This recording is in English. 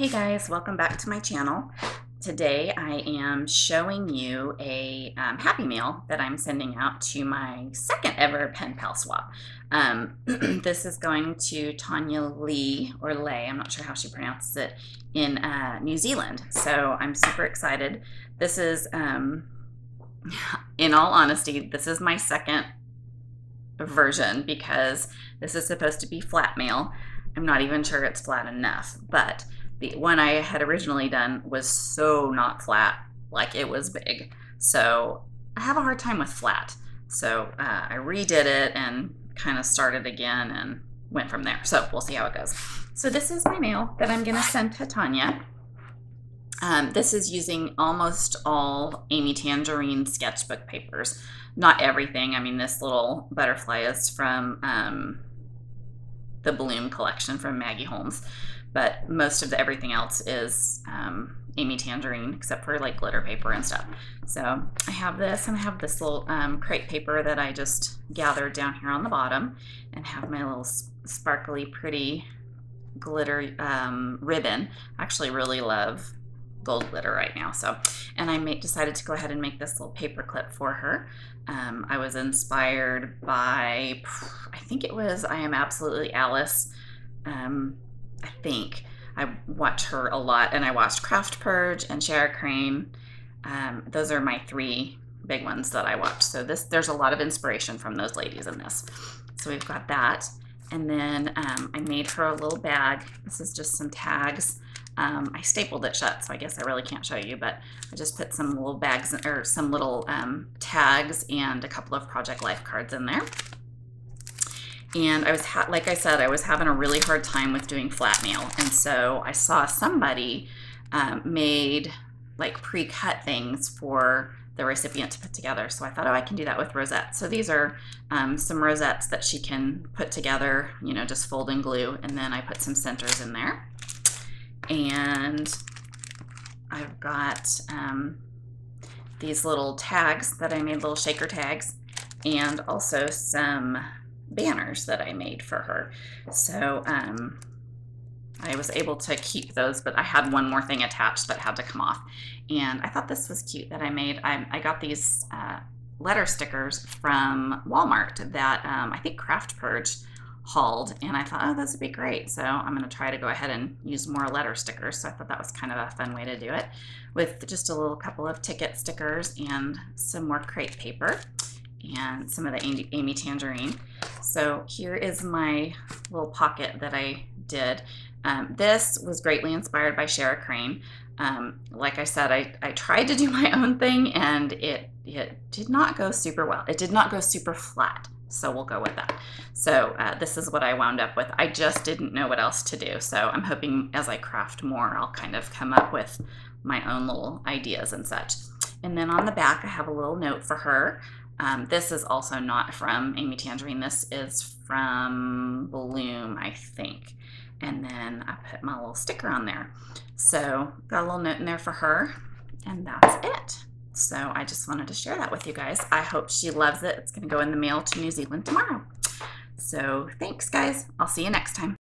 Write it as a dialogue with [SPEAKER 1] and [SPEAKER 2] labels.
[SPEAKER 1] Hey guys, welcome back to my channel. Today I am showing you a um, happy mail that I'm sending out to my second ever pen pal swap. Um, this is going to Tanya Leigh, or Lay, I'm not sure how she pronounces it, in uh, New Zealand. So I'm super excited. This is, um, in all honesty, this is my second version because this is supposed to be flat mail. I'm not even sure it's flat enough, but the one I had originally done was so not flat, like it was big. So I have a hard time with flat. So uh, I redid it and kind of started again and went from there. So we'll see how it goes. So this is my mail that I'm gonna send to Tanya. Um, this is using almost all Amy Tangerine sketchbook papers. Not everything. I mean, this little butterfly is from um, the Bloom collection from Maggie Holmes but most of the everything else is um, Amy Tangerine, except for like glitter paper and stuff. So I have this, and I have this little um, crepe paper that I just gathered down here on the bottom, and have my little sparkly, pretty glitter um, ribbon. I actually really love gold glitter right now. So, and I made, decided to go ahead and make this little paper clip for her. Um, I was inspired by, I think it was I Am Absolutely Alice. Um, I think. I watch her a lot, and I watched Craft Purge and Shara Crane. Um, those are my three big ones that I watch. So this, there's a lot of inspiration from those ladies in this. So we've got that, and then um, I made her a little bag. This is just some tags. Um, I stapled it shut, so I guess I really can't show you, but I just put some little bags or some little um, tags and a couple of Project Life cards in there and I was like I said, I was having a really hard time with doing flat mail, and so I saw somebody um, made like pre-cut things for the recipient to put together. So I thought, oh, I can do that with rosettes. So these are um, some rosettes that she can put together, you know, just fold and glue, and then I put some centers in there. And I've got um, these little tags that I made, little shaker tags, and also some banners that I made for her. So um, I was able to keep those, but I had one more thing attached that had to come off. And I thought this was cute that I made. I, I got these uh, letter stickers from Walmart that um, I think Craft Purge hauled and I thought, oh, this would be great. So I'm going to try to go ahead and use more letter stickers. So I thought that was kind of a fun way to do it with just a little couple of ticket stickers and some more crepe paper and some of the Amy Tangerine. So here is my little pocket that I did. Um, this was greatly inspired by Shara Crane. Um, like I said, I, I tried to do my own thing and it, it did not go super well. It did not go super flat. So we'll go with that. So uh, this is what I wound up with. I just didn't know what else to do. So I'm hoping as I craft more, I'll kind of come up with my own little ideas and such. And then on the back, I have a little note for her. Um, this is also not from Amy Tangerine. This is from Bloom, I think. And then I put my little sticker on there. So got a little note in there for her, and that's it. So I just wanted to share that with you guys. I hope she loves it. It's going to go in the mail to New Zealand tomorrow. So thanks, guys. I'll see you next time.